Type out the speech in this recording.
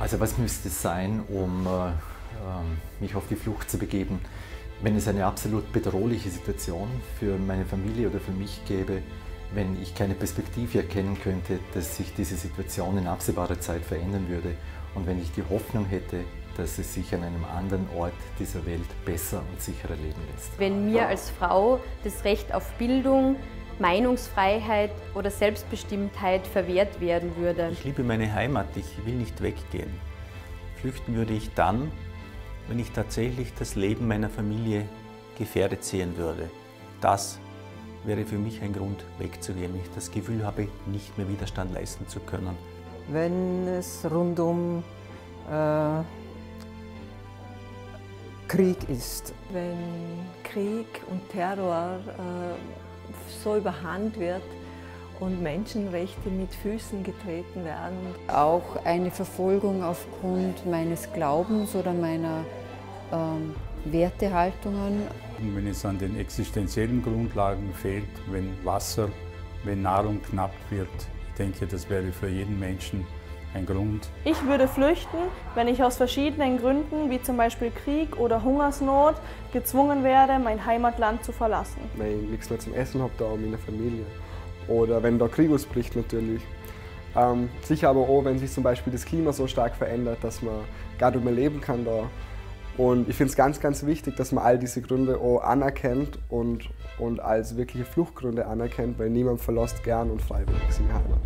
Also was müsste es sein, um äh, ähm, mich auf die Flucht zu begeben? Wenn es eine absolut bedrohliche Situation für meine Familie oder für mich gäbe, wenn ich keine Perspektive erkennen könnte, dass sich diese Situation in absehbarer Zeit verändern würde und wenn ich die Hoffnung hätte, dass es sich an einem anderen Ort dieser Welt besser und sicherer leben lässt. Wenn mir als Frau das Recht auf Bildung, Meinungsfreiheit oder Selbstbestimmtheit verwehrt werden würde. Ich liebe meine Heimat, ich will nicht weggehen. Flüchten würde ich dann, wenn ich tatsächlich das Leben meiner Familie gefährdet sehen würde. Das wäre für mich ein Grund, wegzugehen, wenn ich das Gefühl habe, nicht mehr Widerstand leisten zu können. Wenn es rund um äh, Krieg ist. Wenn Krieg und Terror äh, so überhand wird und Menschenrechte mit Füßen getreten werden. Auch eine Verfolgung aufgrund meines Glaubens oder meiner ähm, Wertehaltungen. Und wenn es an den existenziellen Grundlagen fehlt, wenn Wasser, wenn Nahrung knapp wird, ich denke, das wäre für jeden Menschen ein Grund. Ich würde flüchten, wenn ich aus verschiedenen Gründen, wie zum Beispiel Krieg oder Hungersnot, gezwungen werde, mein Heimatland zu verlassen. Wenn ich nichts mehr zum Essen habe da und meine Familie. Oder wenn da Krieg ausbricht natürlich. Ähm, sicher aber auch, wenn sich zum Beispiel das Klima so stark verändert, dass man gar nicht mehr leben kann da. Und ich finde es ganz, ganz wichtig, dass man all diese Gründe auch anerkennt und, und als wirkliche Fluchtgründe anerkennt, weil niemand verlässt gern und freiwillig seine Heimat.